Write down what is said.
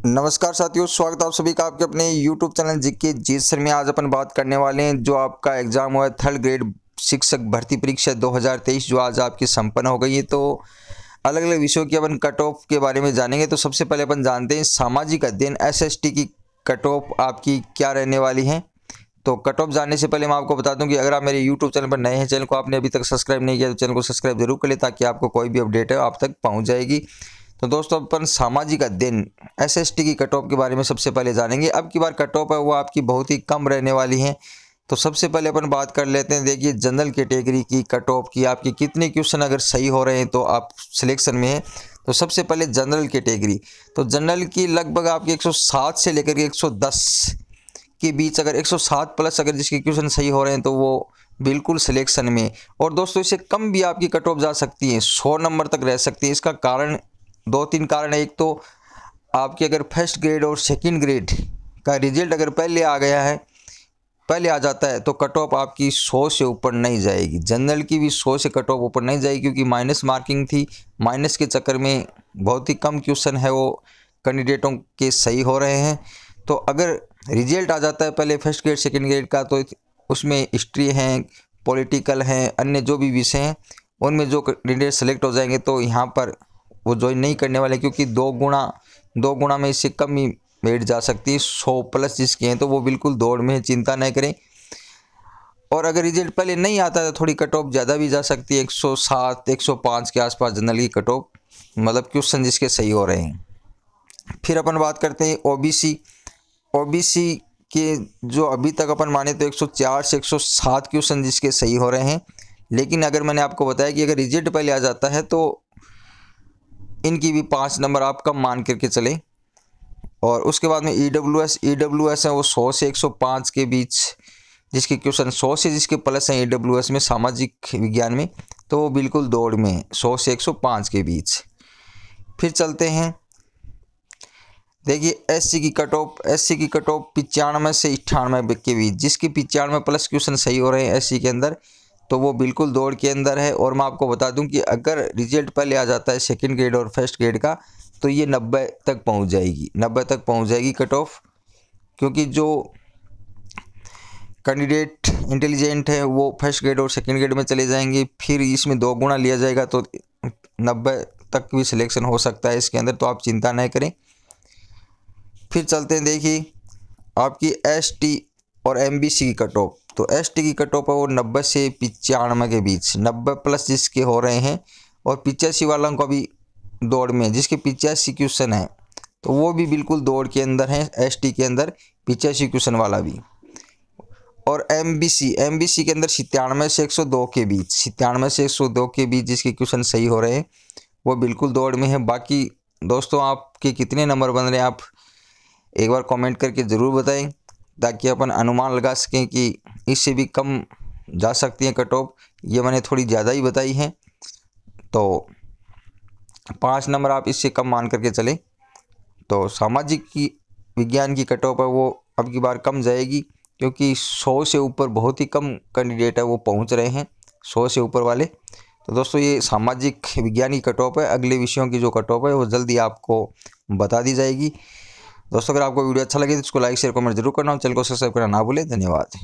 नमस्कार साथियों, स्वागत है आप सभी का आपके अपने YouTube channel GK Jeet sir में। आज अपन बात करने वाले हैं जो आपका एग्ज़ाम हुआ है थर्ड ग्रेड शिक्षक भर्ती परीक्षा 2023 जो आज आपकी संपन्न हो गई है। तो अलग अलग विषयों की अपन कट ऑफ़ के बारे में जानेंगे। तो सबसे पहले अपन जानते हैं सामाजिक अध्ययन SST की कट ऑफ़ आपकी क्या रहने वाली है? तो कट ऑफ़ जानने से पहले मैं आपको बता दूँ कि अगर आप मेरे यूट्यूब चैनल पर नए हैं, चैनल को आपने अभी तक सब्सक्राइब नहीं किया तो चैनल को सब्सक्राइब ज़रूर कर ले ताकि आपको कोई भी अपडेट है आप तक पहुँच जाएगी। तो दोस्तों, अपन सामाजिक अध्ययन एसएसटी की कट ऑफ़ के बारे में सबसे पहले जानेंगे। अब की बार कट ऑफ़ है, वो आपकी बहुत ही कम रहने वाली है। तो सबसे पहले अपन बात कर लेते हैं, देखिए जनरल कैटेगरी की कट ऑफ़ की, आपके कितने क्वेश्चन अगर सही हो रहे हैं तो आप सिलेक्शन में हैं। तो सबसे पहले जनरल कैटेगरी तो जनरल की लगभग आपकी 107 से लेकर के 110 के बीच अगर 107 प्लस अगर जिसके क्वेश्चन सही हो रहे हैं तो वो बिल्कुल सिलेक्शन में। और दोस्तों, इससे कम भी आपकी कट ऑफ़ जा सकती है, सौ नंबर तक रह सकती है। इसका कारण दो तीन कारण है। एक तो आपके अगर फ़र्स्ट ग्रेड और सेकंड ग्रेड का रिज़ल्ट अगर पहले आ गया है, पहले आ जाता है तो कट ऑफ़ आपकी सौ से ऊपर नहीं जाएगी। जनरल की भी सौ से कट ऑफ़ ऊपर नहीं जाएगी, क्योंकि माइनस मार्किंग थी। माइनस के चक्कर में बहुत ही कम क्वेश्चन है वो, कैंडिडेटों के सही हो रहे हैं। तो अगर रिज़ल्ट आ जाता है पहले फ़र्स्ट ग्रेड, सेकेंड ग्रेड का तो उसमें हिस्ट्री हैं, पॉलिटिकल हैं, अन्य जो भी विषय हैं, उनमें जो कैंडिडेट सेलेक्ट हो जाएँगे तो यहाँ पर वो ज्वाइन नहीं करने वाले क्योंकि दो गुणा दो गुणा में इससे कम ही बैठ जा सकती है। सौ प्लस जिसकी हैं तो वो बिल्कुल दौड़ में चिंता नहीं करें। और अगर रिज़ल्ट पहले नहीं आता तो थोड़ी कट ऑफ़ ज़्यादा भी जा सकती है। 107 105 के आसपास जनरल की कट ऑफ़ मतलब क्वेश्चन जिसके सही हो रहे हैं। फिर अपन बात करते हैं ओबीसी ओबीसी के जो अभी तक अपन माने तो 104 से 107 क्वेश्चन जिसके सही हो रहे हैं। लेकिन अगर मैंने आपको बताया कि अगर रिज़ल्ट पहले आ जाता है तो इनकी भी पाँच नंबर आप कम मान करके चलें? और उसके बाद में E W S E W S है वो सौ से एक सौ पाँच के बीच, जिसके क्वेश्चन सौ से जिसके प्लस हैं ई डब्ल्यू एस में, सामाजिक विज्ञान में तो वो बिल्कुल दौड़ में है, सौ से एक सौ पाँच के बीच। फिर चलते हैं। देखिए एस सी की कट ऑफ़ एस सी की कट ऑफ़ पचानवे से अट्ठानवे के बीच, जिसके पचानवे प्लस क्वेश्चन सही हो रहे हैं एस सी के अंदर तो वो बिल्कुल दौड़ के अंदर है और मैं आपको बता दूँ कि अगर रिज़ल्ट पहले आ जाता है सेकंड ग्रेड और फ़र्स्ट ग्रेड का तो ये नब्बे तक पहुँच जाएगी, नब्बे तक पहुँच जाएगी कट ऑफ़। क्योंकि जो कैंडिडेट इंटेलिजेंट है, वो फ़र्स्ट ग्रेड और सेकेंड ग्रेड में चले जाएँगे, फिर इसमें दो गुना लिया जाएगा तो नब्बे तक भी सिलेक्शन हो सकता है इसके अंदर तो आप चिंता नहीं करें। फिर चलते हैं, देखिए, आपकी एस टी और एम बी सी की कट ऑफ़। तो एस टी की कट ऑफ़ है वो नब्बे से पचानवे के बीच, नब्बे प्लस जिसके हो रहे हैं और पिचासी वालों को भी दौड़ में, जिसके पिचासी क्वेश्चन है तो वो भी बिल्कुल दौड़ के अंदर है एस टी के अंदर पिचासी क्वेश्चन वाला भी। और M B C M B C के अंदर सत्तानवे से एक सौ दो के बीच सितानवे से एक सौ दो के बीच जिसके क्वेश्चन सही हो रहे हैं, वो बिल्कुल दौड़ में है। बाकी दोस्तों, आपके कितने नंबर बन रहे हैं, आप एक बार कमेंट करके ज़रूर बताएँ, ताकि अपन अनुमान लगा सकें कि इससे भी कम जा सकती हैं कट ऑफ़ ये मैंने थोड़ी ज़्यादा ही बताई हैं। तो पाँच नंबर आप इससे कम मान करके चलें। तो सामाजिक की, विज्ञान की कट ऑफ़ है, वो अब की बार कम जाएगी, क्योंकि सौ से ऊपर बहुत ही कम कैंडिडेट है, वो पहुँच रहे हैं सौ से ऊपर वाले। तो दोस्तों, ये सामाजिक विज्ञान की कट ऑफ़ है। अगले विषयों की जो कट ऑफ़ है, वो जल्दी आपको बता दी जाएगी। दोस्तों, अगर आपको वीडियो अच्छा लगे तो इसको लाइक, शेयर, कमेंट ज़रूर करना चैनल को सब्सक्राइब करना ना भूलें। धन्यवाद।